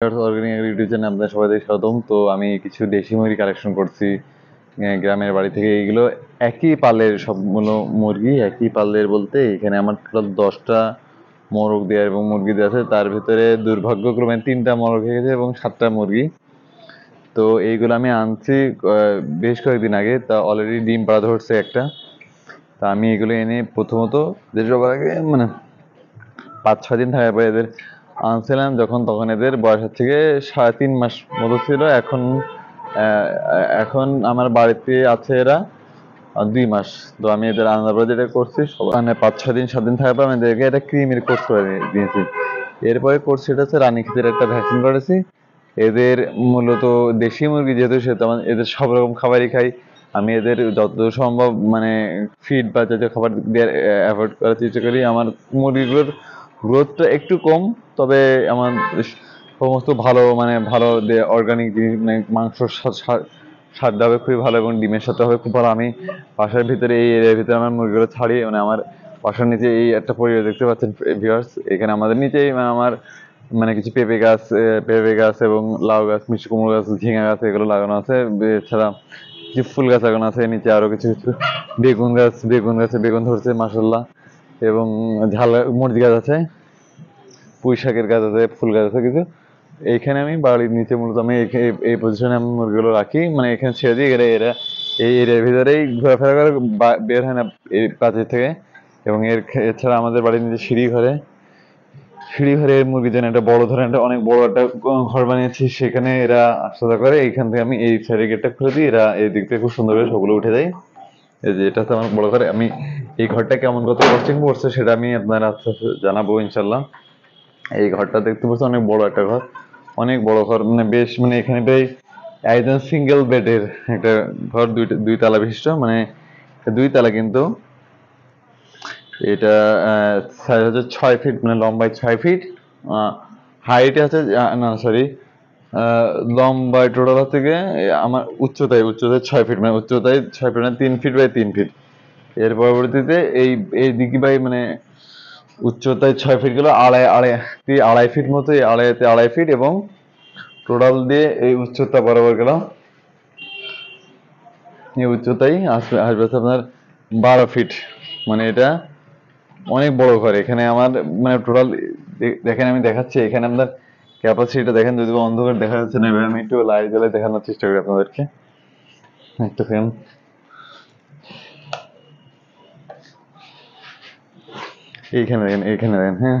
আপনাদের স্বাগতম। তো আমি কিছু দেশি মুরগি কালেকশন করছি। গ্রামের বাড়ি থেকে এইগুলো একই পালের সবগুলো মুরগি, একই পালের বলতে এখানে আমার টোটাল দশটা মোরগ দেওয়া এবং মুরগি দেওয়া আছে। তার ভিতরে দুর্ভাগ্যক্রমে তিনটা মোরগ হয়ে গেছে এবং সাতটা মুরগি। তো এইগুলো আমি আনছি বেশ কয়েকদিন আগে। তা অলরেডি ডিম পাড়া ধরছে একটা। তা আমি এগুলো এনে প্রথমত সবার আগে মানে পাঁচ ছয় দিন থাকার পরে এদের আনছিলাম যখন, তখন এদের বয়স গিয়ে সাড়ে তিন মাস মতো ছিল। এখন এখন আমার বাড়িতে আছে এরা দুই মাস। তো আমি এদের পরে যেটা করছি মানে পাঁচ, ছয় দিন, সাত দিন থাকার পর আমি এদেরকে একটা ক্রিমের কোর্স করে দিয়েছি। এরপরে কোর্স সেটা হচ্ছে রানী ক্ষেতের একটা ভ্যাকসিন করেছি। এদের মূলত দেশি মুরগি যেহেতু, সেহেতু আমার এদের সব রকম খাবারই খাই। আমি এদের যতদূর সম্ভব মানে ফিড বা জাতীয় খাবার দেওয়ার অ্যাভয়েড করার চেষ্টা করি। আমার মুরগিগুলোর গ্রোথটা একটু কম, তবে আমার সমস্ত ভালো মানে ভালো অর্গানিক জিনিস মানে মাংস স্বাদটা হবে, খুবই ভালো এবং ডিমের সাথে হবে, খুব ভালো। আমি বাসার ভিতরে, এই এরিয়ার ভিতরে আমার মুরগিগুলো ছাড়ি মানে আমার বাসার নিচে এই একটা পরিবেশ দেখতে পাচ্ছেন ভিউয়ার্স এখানে আমাদের নিচেই মানে আমার মানে কিছু পেঁপে গাছ পেঁপে গাছ এবং লাউ গাছ, মিষ্টি কুমড়ো গাছ, ঝিঙা গাছ, এগুলো লাগানো আছে। এছাড়া কিছু ফুল গাছ লাগানো আছে নিচে আরও কিছু কিছু বেগুন গাছ, বেগুন গাছে বেগুন ধরছে মাসাল্লাহ এবং ঝাল মরিচ গাছ আছে। পুঁই শাকের গাছ আছে, ফুল গাছ আছে, কিছু। এইখানে আমি বাড়ির নিচে মূলত আমি এই- পজিশনে আমি মুরগিগুলো রাখি। মানে এখানে ছেড়ে দিই, এরা এরা, এই এরিয়ার ভিতরেই ঘোরাফেরা করে বের হয় না এই কাজের থেকে। এবং এর এছাড়া আমাদের বাড়ির নিচে সিঁড়ি ঘরে। সিঁড়ি ঘরে মুরগির জন্য একটা বড় ধরনের একটা, অনেক বড় একটা ঘর বানিয়েছি। সেখানে এরা আসা করে, এইখান থেকে আমি এই সাইডে গেটটা খুলে দিই, এরা এই দিক থেকে খুব সুন্দর করে সবগুলো উঠে দেয় এই যে, এটা হচ্ছে আমার বড় ঘরে। আমি এই ঘরটা কেমন কত কস্টিং পড়ছে, সেটা আমি আপনার আস্তে আস্তে জানাব ইনশাল্লাহ এই ঘরটা দেখতে পাচ্ছি অনেক বড় একটা ঘর। অনেক বড় ঘর মানে বেশ মানে এখানে একজন সিঙ্গেল বেডের একটা ঘর, দুইটা দুই তালা বিশিষ্ট মানে দুই তালা কিন্তু এটা সাইজ হচ্ছে ছয় ফিট মানে লম্বায় ছয় ফিট হাইটে আছে না সরি লম্বায় টোটাল হচ্ছে গিয়ে আমার উচ্চতায় উচ্চতায় ছয় ফিট মানে উচ্চতায় ছয় ফিট মানে তিন ফিট বাই তিন ফিট এর পরবর্তীতে এই এই দিকে বাই মানে উচ্চতায় ছয় ফিট গেল, আড়াই আড়াই আড়াই ফিট মতো আড়াইতে আড়াই ফিট এবং টোটাল দিয়ে এই উচ্চতা বরাবর গেল। এই উচ্চতাই আসবে আসবে আপনার বারো ফিট মানে এটা অনেক বড় ঘর। এখানে আমার মানে টোটাল দেখেন আমি দেখাচ্ছি, এখানে আপনার ক্যাপাসিটিটা দেখেন, যদি অন্ধকার দেখা যাচ্ছে না আমি একটু লাইট জ্বালিয়ে দেখানোর চেষ্টা করি আপনাদেরকে। একটু এইখানে দেখেন এইখানে দেখেন হ্যাঁ।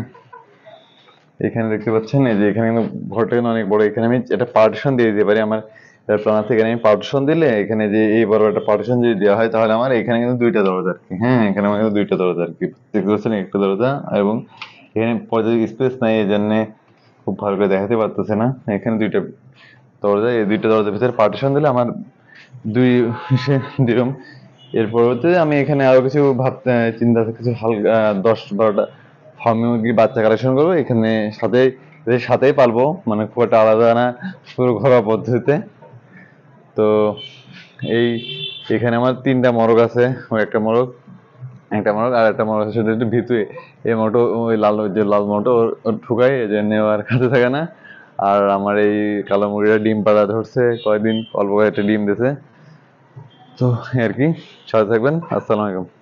এখানে দেখতে পাচ্ছেন, এই যে এখানে কিন্তু কিন্তু অনেক বড়। এখানে আমি একটা পার্টিশন দিয়ে দিতে পারি আমার প্ল্যান থেকে আমি পার্টিশন দিলে এখানে যে এই বড় একটা পার্টিশন যদি দেওয়া হয়, তাহলে আমার এখানে কিন্তু দুইটা দরজা আর কি হ্যাঁ। এখানে আমার কিন্তু দুইটা দরজা আর কি, দেখতে পাচ্ছেন? একটা দরজা এবং এখানে পর্যাপ্ত স্পেস নাই, এই জন্য খুব ভালো করে দেখাতে পারতেছে না। এখানে দুইটা দরজা, এই দুইটা দরজার ভিতরে পার্টিশন দিলে আমার দুই দিলাম এর পরবর্তীতে আমি এখানে আরও কিছু ভাবতে, চিন্তা, কিছু হালকা দশ বারোটা ফার্মি মুরগি বাচ্চা কালেকশন করব। এখানে সাথে সাথেই পালবো। মানে খুব একটা আলাদা না, পুরো ঘরোয়া পদ্ধতিতে। তো এই, এখানে আমার তিনটা মরগ আছে। ওই একটা মরগ একটা মরগ, আর একটা মরগ আছে একটু ভিতরে এই মোটো ওই লাল, যে লাল মোটো ওর ঠুকাই এই জন্য আর কাছে থাকে না। আর আমার এই কালো মুরগিটা ডিম পাড়া ধরছে। কয়দিন, অল্প কয়েকটা ডিম দিছে। তো এই আর কি। সাথে থাকবেন। আসসালামু আলাইকুম।